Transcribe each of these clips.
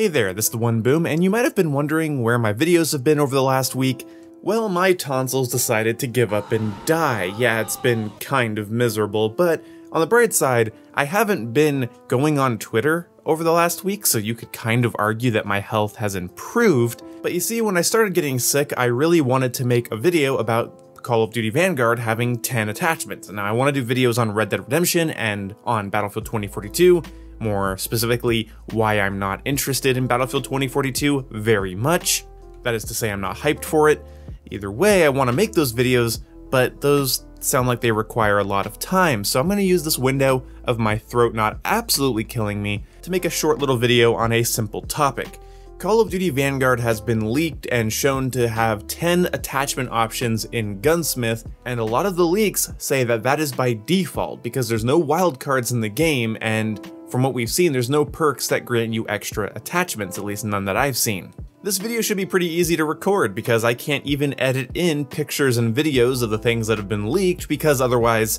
Hey there, this is the One Boom, and you might have been wondering where my videos have been over the last week. Well, my tonsils decided to give up and die. Yeah, it's been kind of miserable, but on the bright side, I haven't been going on Twitter over the last week, so you could kind of argue that my health has improved. But you see, when I started getting sick, I really wanted to make a video about Call of Duty Vanguard having 10 attachments. Now, I want to do videos on Red Dead Redemption and on Battlefield 2042, more specifically, why I'm not interested in Battlefield 2042 very much. That is to say, I'm not hyped for it. Either way, I want to make those videos, but those sound like they require a lot of time, so I'm going to use this window of my throat not absolutely killing me to make a short little video on a simple topic. Call of Duty Vanguard has been leaked and shown to have 10 attachment options in Gunsmith, and a lot of the leaks say that that is by default because there's no wildcards in the game, and from what we've seen, there's no perks that grant you extra attachments, at least none that I've seen. This video should be pretty easy to record because I can't even edit in pictures and videos of the things that have been leaked because otherwise,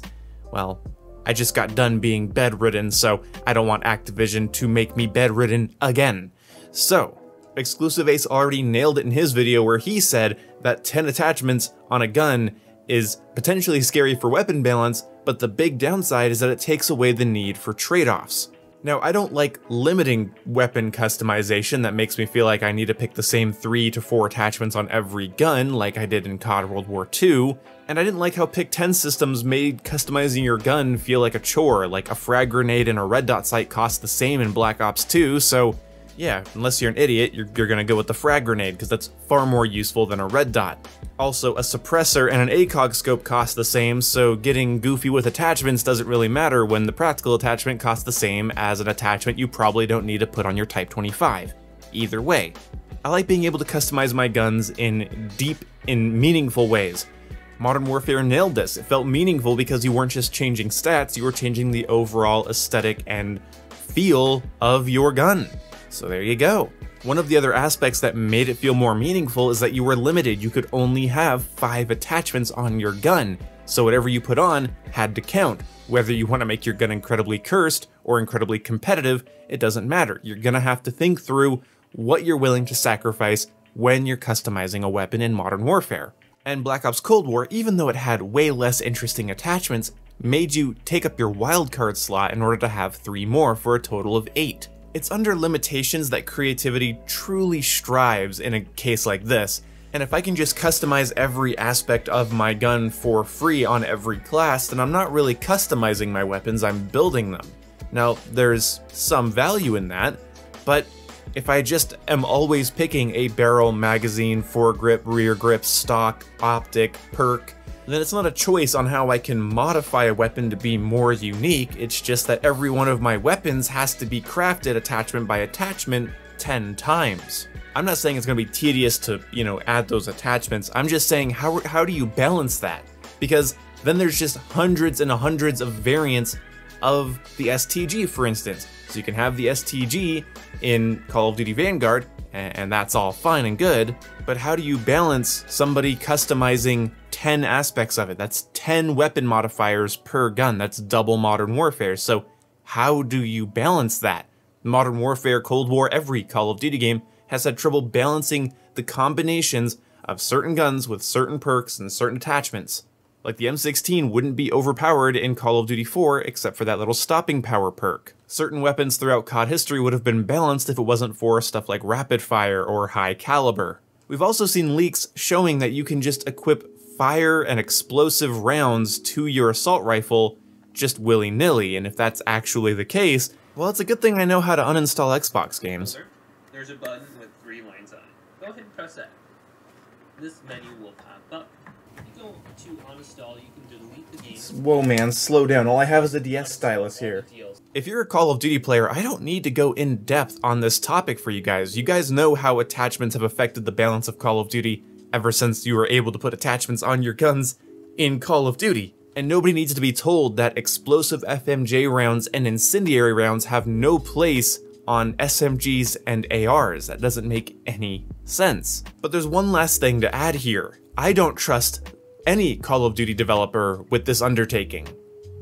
well, I just got done being bedridden, so I don't want Activision to make me bedridden again. So, XclusiveAce already nailed it in his video where he said that 10 attachments on a gun is potentially scary for weapon balance, but the big downside is that it takes away the need for trade-offs. Now, I don't like limiting weapon customization. That makes me feel like I need to pick the same 3 to 4 attachments on every gun like I did in COD World War II, and I didn't like how Pick 10 systems made customizing your gun feel like a chore, like a frag grenade and a red dot sight cost the same in Black Ops 2, so yeah, unless you're an idiot, you're, you're gonna go with the frag grenade, because that's far more useful than a red dot. Also, a suppressor and an ACOG scope cost the same, so getting goofy with attachments doesn't really matter when the practical attachment costs the same as an attachment you probably don't need to put on your Type 25. Either way, I like being able to customize my guns in deep, in meaningful ways. Modern Warfare nailed this. It felt meaningful because you weren't just changing stats, you were changing the overall aesthetic and feel of your gun. So there you go. One of the other aspects that made it feel more meaningful is that you were limited. You could only have five attachments on your gun, so whatever you put on had to count. Whether you want to make your gun incredibly cursed or incredibly competitive, it doesn't matter. You're gonna have to think through what you're willing to sacrifice when you're customizing a weapon in Modern Warfare. And Black Ops Cold War, even though it had way less interesting attachments, made you take up your wildcard slot in order to have three more for a total of eight. It's under limitations that creativity truly strives in a case like this, and if I can just customize every aspect of my gun for free on every class, then I'm not really customizing my weapons, I'm building them. Now, there's some value in that, but if I just am always picking a barrel, magazine, foregrip, rear grip, stock, optic, perk, then it's not a choice on how I can modify a weapon to be more unique, it's just that every one of my weapons has to be crafted attachment by attachment 10 times. I'm not saying it's going to be tedious to, you know, add those attachments, I'm just saying how, how do you balance that? Because then there's just hundreds and hundreds of variants of the STG, for instance. So you can have the STG in Call of Duty Vanguard, and that's all fine and good, but how do you balance somebody customizing 10 aspects of it? That's 10 weapon modifiers per gun, that's double Modern Warfare, so how do you balance that? Modern Warfare, Cold War, every Call of Duty game has had trouble balancing the combinations of certain guns with certain perks and certain attachments. Like the M16 wouldn't be overpowered in Call of Duty 4 except for that little stopping power perk. Certain weapons throughout COD history would have been balanced if it wasn't for stuff like rapid fire or high caliber. We've also seen leaks showing that you can just equip fire and explosive rounds to your assault rifle just willy-nilly, and if that's actually the case, well, it's a good thing I know how to uninstall Xbox games. There's a button with three lines on it. Go ahead and press that. This menu will pop up You go to uninstall, you can delete the game. Whoa, man, slow down. All I have is a DS stylus here. If you're a Call of Duty player, I don't need to go in depth on this topic for you guys. You guys know how attachments have affected the balance of Call of Duty ever since you were able to put attachments on your guns in Call of Duty. And nobody needs to be told that explosive FMJ rounds and incendiary rounds have no place on SMGs and ARs. That doesn't make any sense. But there's one last thing to add here. I don't trust any Call of Duty developer with this undertaking,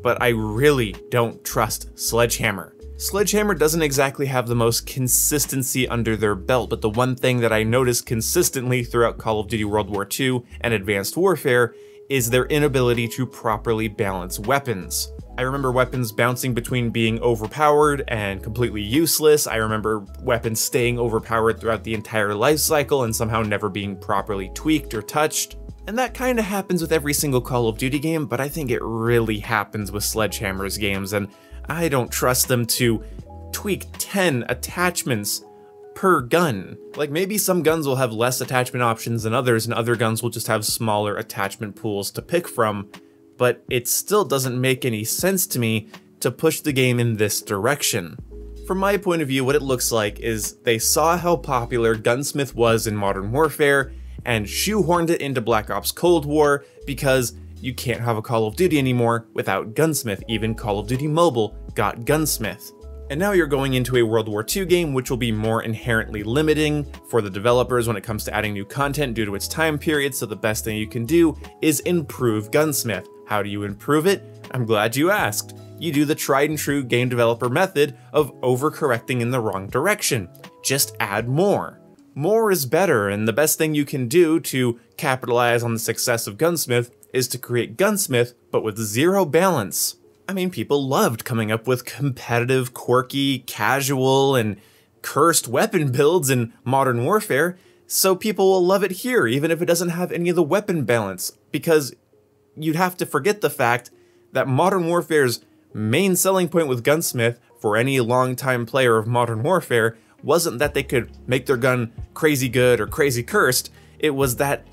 but I really don't trust Sledgehammer. Sledgehammer doesn't exactly have the most consistency under their belt, but the one thing that I noticed consistently throughout Call of Duty World War II and Advanced Warfare is their inability to properly balance weapons. I remember weapons bouncing between being overpowered and completely useless. I remember weapons staying overpowered throughout the entire life cycle and somehow never being properly tweaked or touched. And that kinda happens with every single Call of Duty game, but I think it really happens with Sledgehammer's games, and I don't trust them to tweak 10 attachments per gun. Like maybe some guns will have less attachment options than others and other guns will just have smaller attachment pools to pick from, but it still doesn't make any sense to me to push the game in this direction. From my point of view, what it looks like is they saw how popular Gunsmith was in Modern Warfare and shoehorned it into Black Ops Cold War because you can't have a Call of Duty anymore without Gunsmith. Even Call of Duty Mobile got Gunsmith. And now you're going into a World War II game which will be more inherently limiting for the developers when it comes to adding new content due to its time period, so the best thing you can do is improve Gunsmith. How do you improve it? I'm glad you asked. You do the tried and true game developer method of overcorrecting in the wrong direction. Just add more. More is better, and the best thing you can do to capitalize on the success of Gunsmith is to create Gunsmith, but with zero balance. I mean, people loved coming up with competitive, quirky, casual, and cursed weapon builds in Modern Warfare, so people will love it here, even if it doesn't have any of the weapon balance, because you'd have to forget the fact that Modern Warfare's main selling point with Gunsmith for any longtime player of Modern Warfare wasn't that they could make their gun crazy good or crazy cursed, it was that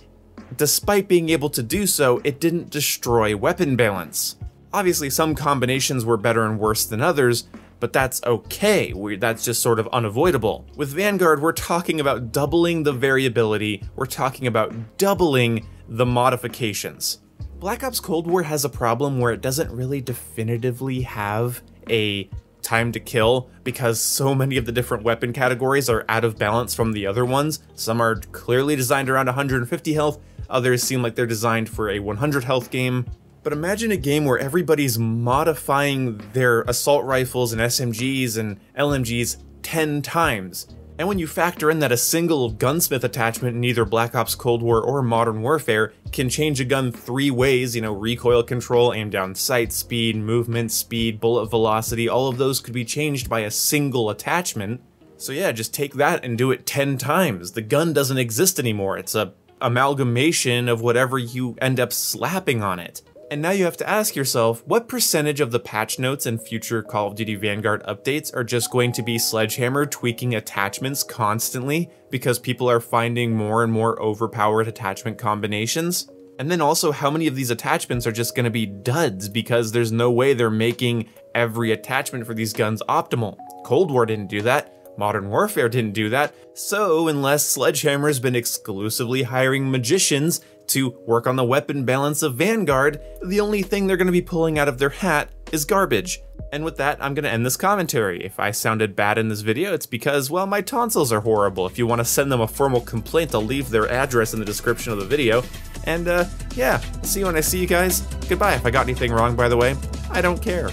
despite being able to do so, it didn't destroy weapon balance. Obviously, some combinations were better and worse than others, but that's okay, we, that's just sort of unavoidable. With Vanguard, we're talking about doubling the variability, we're talking about doubling the modifications. Black Ops Cold War has a problem where it doesn't really definitively have a time to kill because so many of the different weapon categories are out of balance from the other ones. Some are clearly designed around 150 health, others seem like they're designed for a 100 health game. But imagine a game where everybody's modifying their assault rifles and SMGs and LMGs 10 times. And when you factor in that a single gunsmith attachment in either Black Ops Cold War or Modern Warfare can change a gun three ways, you know, recoil control, aim down sight, speed, movement, speed, bullet velocity, all of those could be changed by a single attachment. So yeah, just take that and do it 10 times. The gun doesn't exist anymore. It's a amalgamation of whatever you end up slapping on it. And now you have to ask yourself, what percentage of the patch notes and future Call of Duty Vanguard updates are just going to be Sledgehammer tweaking attachments constantly because people are finding more and more overpowered attachment combinations? And then also how many of these attachments are just going to be duds because there's no way they're making every attachment for these guns optimal. Cold War didn't do that. Modern Warfare didn't do that, so unless Sledgehammer's been exclusively hiring magicians to work on the weapon balance of Vanguard, the only thing they're going to be pulling out of their hat is garbage. And with that, I'm going to end this commentary. If I sounded bad in this video, it's because, well, my tonsils are horrible. If you want to send them a formal complaint, I'll leave their address in the description of the video. And, uh, yeah, see you when I see you guys. Goodbye. If I got anything wrong, by the way, I don't care.